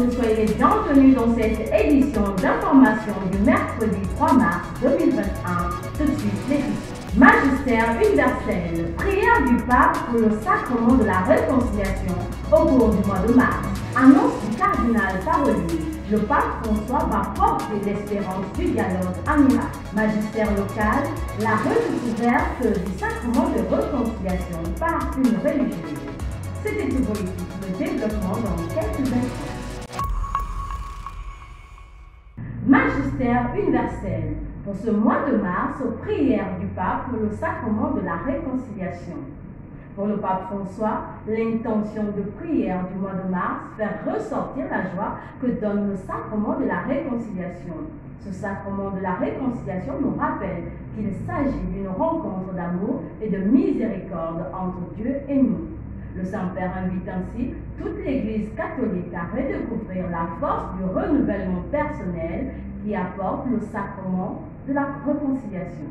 tous, soyez les bienvenus dans cette édition d'information du mercredi 3 mars 2021. Tout de suite, titres. Magistère universel, prière du pape pour le sacrement de la réconciliation au cours du mois de mars. Annonce du cardinal Paroli. Le pape François va porter l'espérance du dialogue en Irak. Magistère local, la redécouverte du sacrement de réconciliation par une religieuse. C'était tout titres de développement dans quelques instants. Magistère universel. Pour ce mois de mars, aux prières du pape pour le sacrement de la réconciliation. Pour le pape François, l'intention de prière du mois de mars fait ressortir la joie que donne le sacrement de la réconciliation. Ce sacrement de la réconciliation nous rappelle qu'il s'agit d'une rencontre d'amour et de miséricorde entre Dieu et nous. Le Saint-Père invite ainsi toute l'Église catholique à redécouvrir la force du renouvellement personnel qui apporte le sacrement de la réconciliation.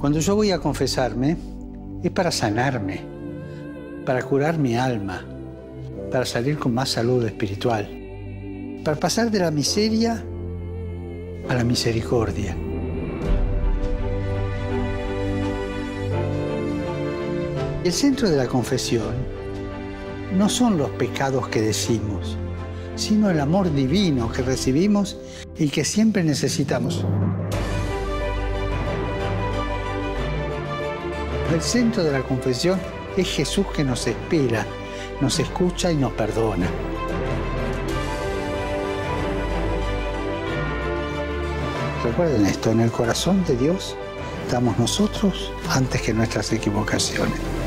Cuando yo voy a confesarme es para sanarme, para curar mi alma, para salir con más salud espiritual, para pasar de la miseria a la misericordia. El centro de la confesión no son los pecados que decimos, sino el amor divino que recibimos y que siempre necesitamos. El centro de la confesión es Jesús que nos espera, nos escucha y nos perdona. Recuerden esto, en el corazón de Dios estamos nosotros antes que nuestras equivocaciones.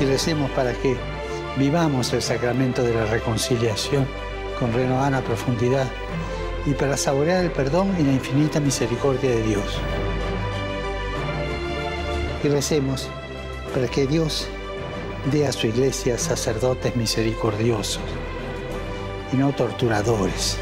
Y recemos para que vivamos el sacramento de la reconciliación con renovada profundidad y para saborear el perdón y la infinita misericordia de Dios y recemos para que Dios dé a su iglesia sacerdotes misericordiosos y no torturadores.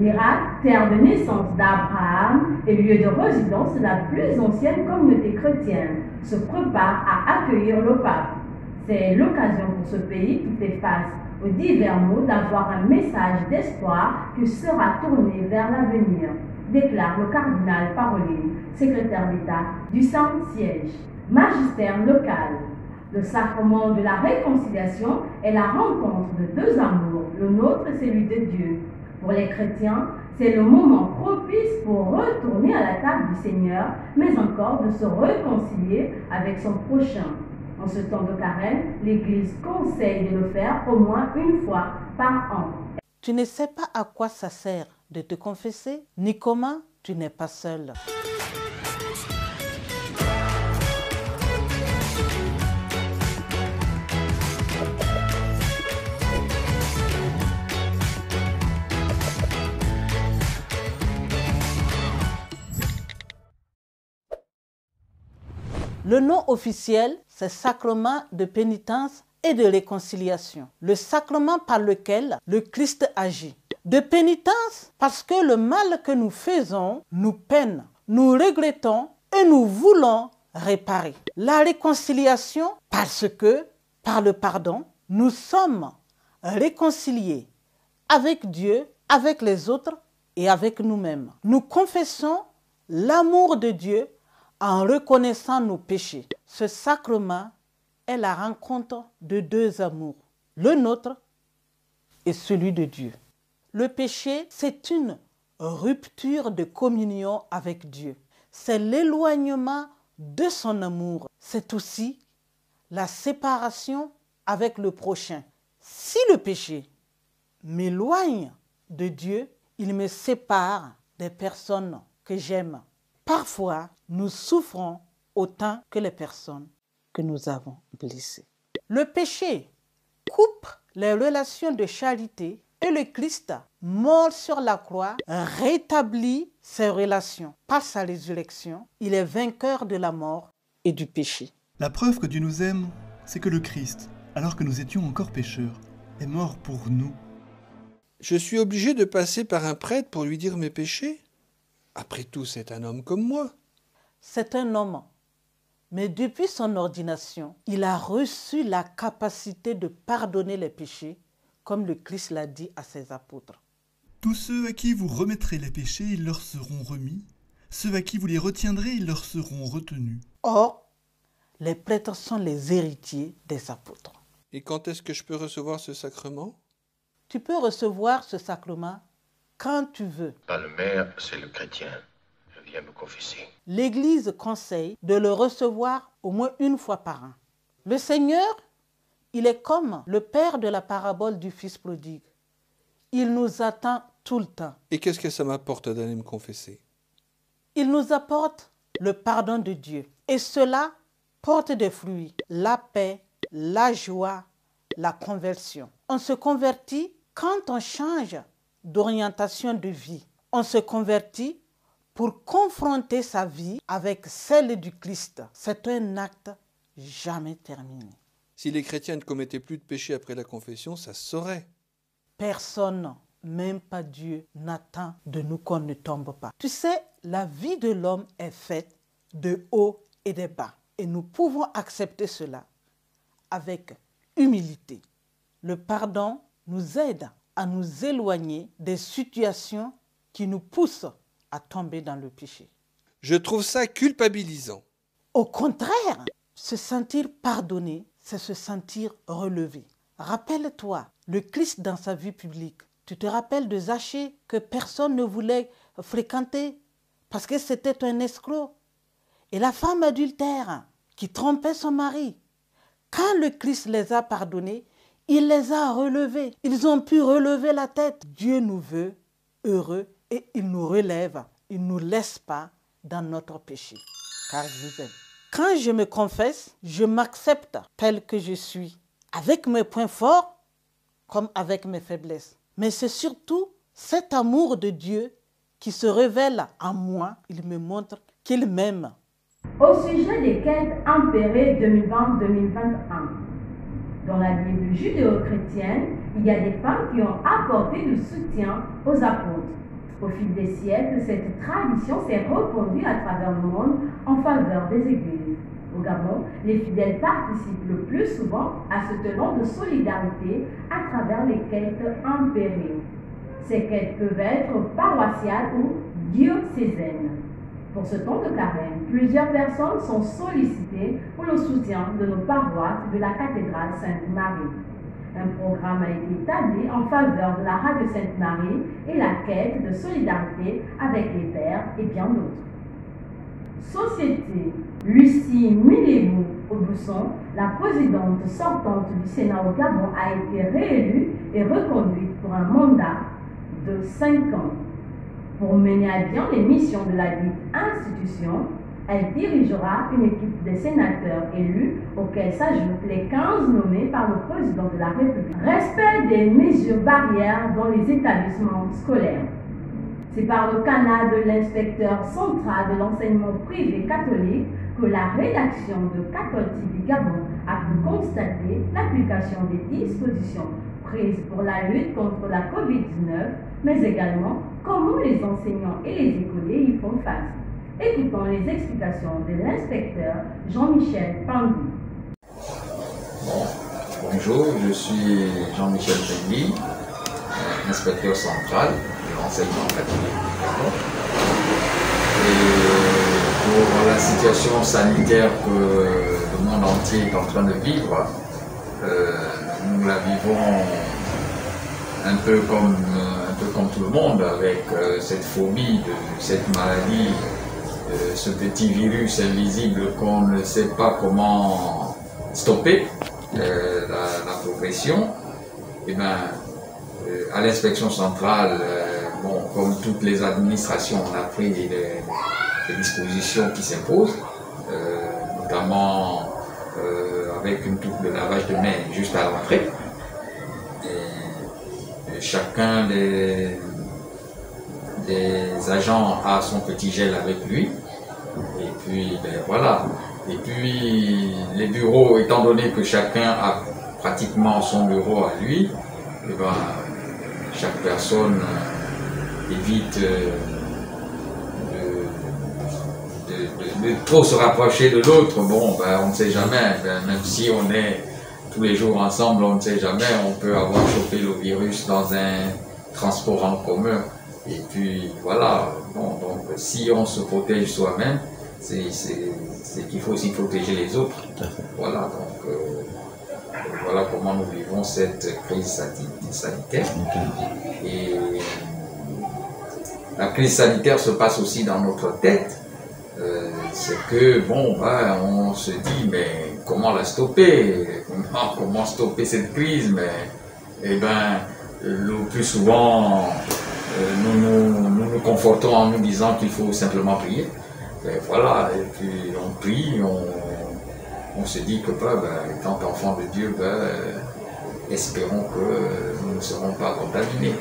L'Irak, terre de naissance d'Abraham et lieu de résidence de la plus ancienne communauté chrétienne, se prépare à accueillir le pape. C'est l'occasion pour ce pays qui fait face aux divers mots d'avoir un message d'espoir qui sera tourné vers l'avenir, déclare le cardinal Parolin, secrétaire d'État du Saint-Siège. Magistère local. Le sacrement de la réconciliation est la rencontre de deux amours, le nôtre et celui de Dieu. Pour les chrétiens, c'est le moment propice pour retourner à la table du Seigneur, mais encore de se réconcilier avec son prochain. En ce temps de carême, l'Église conseille de le faire au moins une fois par an. Tu ne sais pas à quoi ça sert de te confesser, ni comment tu n'es pas seul. Le nom officiel, c'est sacrement de pénitence et de réconciliation. Le sacrement par lequel le Christ agit. De pénitence parce que le mal que nous faisons nous peine, nous regrettons et nous voulons réparer. La réconciliation parce que, par le pardon, nous sommes réconciliés avec Dieu, avec les autres et avec nous-mêmes. Nous confessons l'amour de Dieu en reconnaissant nos péchés. Ce sacrement est la rencontre de deux amours, le nôtre et celui de Dieu. Le péché, c'est une rupture de communion avec Dieu. C'est l'éloignement de son amour. C'est aussi la séparation avec le prochain. Si le péché m'éloigne de Dieu, il me sépare des personnes que j'aime. Parfois, nous souffrons autant que les personnes que nous avons blessées. Le péché coupe les relations de charité et le Christ, mort sur la croix, rétablit ces relations. Par sa résurrection, il est vainqueur de la mort et du péché. La preuve que Dieu nous aime, c'est que le Christ, alors que nous étions encore pécheurs, est mort pour nous. Je suis obligé de passer par un prêtre pour lui dire mes péchés? Après tout, c'est un homme comme moi. c'est un homme. Mais depuis son ordination, il a reçu la capacité de pardonner les péchés, comme le Christ l'a dit à ses apôtres. Tous ceux à qui vous remettrez les péchés, ils leur seront remis. Ceux à qui vous les retiendrez, ils leur seront retenus. Or, les prêtres sont les héritiers des apôtres. Et quand est-ce que je peux recevoir ce sacrement? Tu peux recevoir ce sacrement quand tu veux. Pas le maire, c'est le chrétien. Je viens me confesser. L'Église conseille de le recevoir au moins une fois par an. Le Seigneur, il est comme le Père de la parabole du Fils prodigue. Il nous attend tout le temps. Et qu'est-ce que ça m'apporte d'aller me confesser? Il nous apporte le pardon de Dieu. Et cela porte des fruits, la paix, la joie, la conversion. On se convertit quand on change d'orientation de vie. On se convertit pour confronter sa vie avec celle du Christ. C'est un acte jamais terminé. Si les chrétiens ne commettaient plus de péché après la confession, ça se saurait. Personne, même pas Dieu, n'attend de nous qu'on ne tombe pas. Tu sais, la vie de l'homme est faite de hauts et de bas. Et nous pouvons accepter cela avec humilité. Le pardon nous aide à nous éloigner des situations qui nous poussent à tomber dans le péché. Je trouve ça culpabilisant. Au contraire, se sentir pardonné, c'est se sentir relevé. Rappelle-toi, le Christ dans sa vie publique, tu te rappelles de Zachée que personne ne voulait fréquenter parce que c'était un escroc. Et la femme adultère qui trompait son mari, quand le Christ les a pardonnés, il les a relevés. Ils ont pu relever la tête. Dieu nous veut heureux et il nous relève. Il ne nous laisse pas dans notre péché. Car je vous aime. Quand je me confesse, je m'accepte tel que je suis, avec mes points forts comme avec mes faiblesses. Mais c'est surtout cet amour de Dieu qui se révèle en moi. Il me montre qu'il m'aime. Au sujet des quêtes impérées 2020-2021, dans la Bible judéo-chrétienne, il y a des femmes qui ont apporté du soutien aux apôtres. Au fil des siècles, cette tradition s'est répandue à travers le monde en faveur des églises. Au Gabon, les fidèles participent le plus souvent à ce tenant de solidarité à travers les quêtes impérées. Ces quêtes peuvent être paroissiales ou diocésaines. Pour ce temps de carême, plusieurs personnes sont sollicitées pour le soutien de nos paroisses de la cathédrale Sainte-Marie. Un programme a été établi en faveur de la radio Sainte-Marie et la quête de solidarité avec les pères et bien d'autres. Société, Lucie Milébou Aubusson, la présidente sortante du Sénat au Gabon, a été réélue et reconduite pour un mandat de 5 ans. Pour mener à bien les missions de la dite institution, elle dirigera une équipe de sénateurs élus auxquels s'ajoutent les 15 nommés par le président de la République. Respect des mesures barrières dans les établissements scolaires. C'est par le canal de l'inspecteur central de l'enseignement privé catholique que la rédaction de Catholique TV Gabon a pu constater l'application des dispositions prises pour la lutte contre la COVID-19, mais également comment les enseignants et les écoliers y font face. Écoutons les explications de l'inspecteur Jean-Michel Pandy. Bonjour, je suis Jean-Michel Pandy, inspecteur central de l'enseignement catholique. Et pour la situation sanitaire que le monde entier est en train de vivre, euh, nous la vivons un peu comme, un comme tout le monde, avec euh, cette phobie de cette maladie euh, ce petit virus invisible qu'on ne sait pas comment stopper euh, la, la, progression, et ben, euh, à l'inspection centrale, bon, comme toutes les administrations, on a pris les, dispositions qui s'imposent, notamment avec une touche de lavage de main juste à l'entrée. Et, chacun des, agents a son petit gel avec lui. Et puis, ben voilà. Et puis, les bureaux, étant donné que chacun a pratiquement son bureau à lui, et ben, chaque personne évite de, de, de trop se rapprocher de l'autre, bon, ben, on ne sait jamais. Ben, même si on est tous les jours ensemble, on ne sait jamais. On peut avoir chopé le virus dans un transport en commun. Et puis voilà, bon, donc si on se protège soi-même, c'est qu'il faut aussi protéger les autres. Voilà, donc euh, voilà comment nous vivons cette crise sanitaire. Et la crise sanitaire se passe aussi dans notre tête. Euh, c'est que, bon, ben, on se dit, mais comment la stopper comment, comment, stopper cette crise Mais, eh ben, le plus souvent, euh, nous, nous, nous, confortons en nous disant qu'il faut simplement prier. Et voilà, et puis on prie, on, on se dit que, ben, ben, étant enfant de Dieu, ben, espérons que nous ne serons pas contaminés.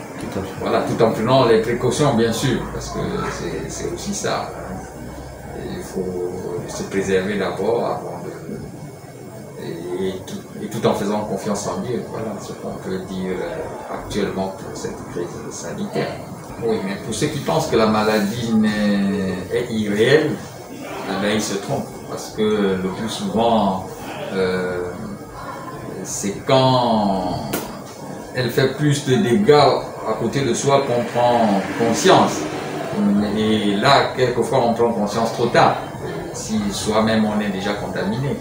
Voilà, tout en prenant les précautions, bien sûr, parce que c'est aussi ça. Hein. Il faut se préserver d'abord et, tout, en faisant confiance en Dieu. Voilà ce qu'on peut dire actuellement pour cette crise sanitaire. Oui, mais pour ceux qui pensent que la maladie est irréelle, eh bien, ils se trompent. Parce que le plus souvent, euh, c'est quand elle fait plus de dégâts à côté de soi qu'on prend conscience. Et là, quelquefois, on prend conscience trop tard, si soi-même on est déjà contaminé.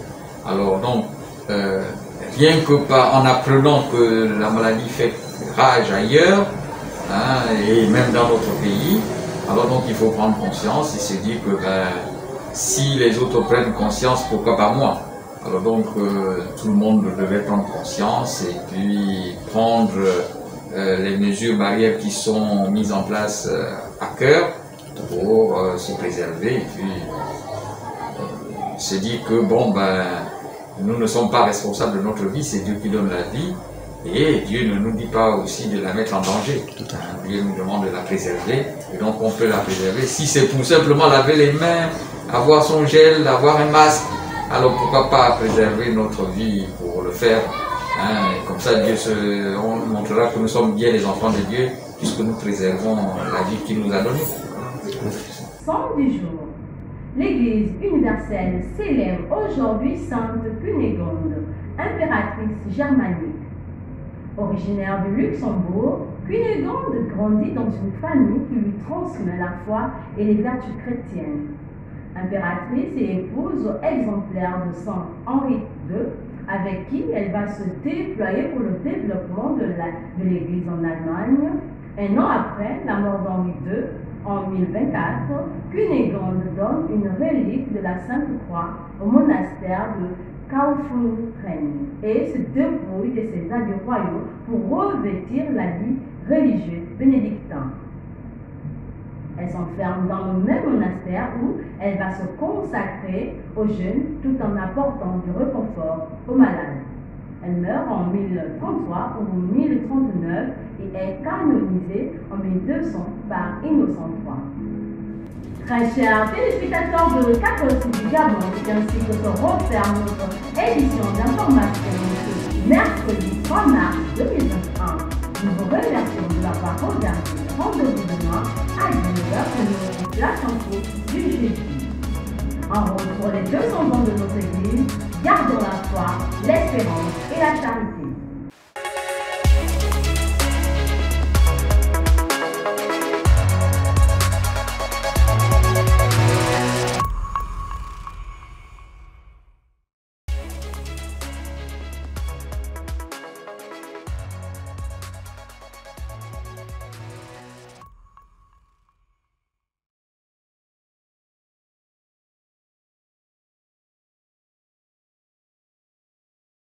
Alors donc, euh, rien que par, en apprenant que la maladie fait rage ailleurs, hein, et même dans notre pays, alors donc il faut prendre conscience et se dire que ben, si les autres prennent conscience, pourquoi pas moi? Alors donc euh, tout le monde devait prendre conscience et puis prendre euh, les mesures barrières qui sont mises en place à cœur pour se préserver et puis se dire que bon ben nous ne sommes pas responsables de notre vie, c'est Dieu qui donne la vie et Dieu ne nous dit pas aussi de la mettre en danger. Dieu nous demande de la préserver et donc on peut la préserver si c'est pour simplement laver les mains, avoir son gel, avoir un masque alors pourquoi pas préserver notre vie pour le faire hein, Comme ça, Dieu se, on montrera que nous sommes bien les enfants de Dieu, puisque nous préservons la vie qu'il nous a donnée. Somme du jour. L'Église universelle célèbre aujourd'hui Sainte Cunégonde, impératrice germanique. Originaire de Luxembourg, Cunégonde grandit dans une famille qui lui transmet la foi et les vertus chrétiennes impératrice et épouse exemplaire de Saint Henri II, avec qui elle va se déployer pour le développement de l'Église en Allemagne. Un an après la mort d'Henri II, en 1024, Cunégonde donne une relique de la Sainte Croix au monastère de Kaufungen et se débrouille de ses habits royaux pour revêtir la vie religieuse bénédictin. Elle s'enferme dans le même monastère où elle va se consacrer aux jeunes tout en apportant du réconfort aux malades. Elle meurt en 1033 ou 1039 et est canonisée en 1200 par Innocent III. Très chers téléspectateurs de 4 du Gabon, ainsi que se referme notre édition d'information ce mercredi 3 mars 2021. Nous vous remercions de l'avoir regardé. Rendez-vous demain à 10h pour nous la chanson du Jésus. En retour, les deux enfants de notre Église gardons la foi, l'espérance et la charité.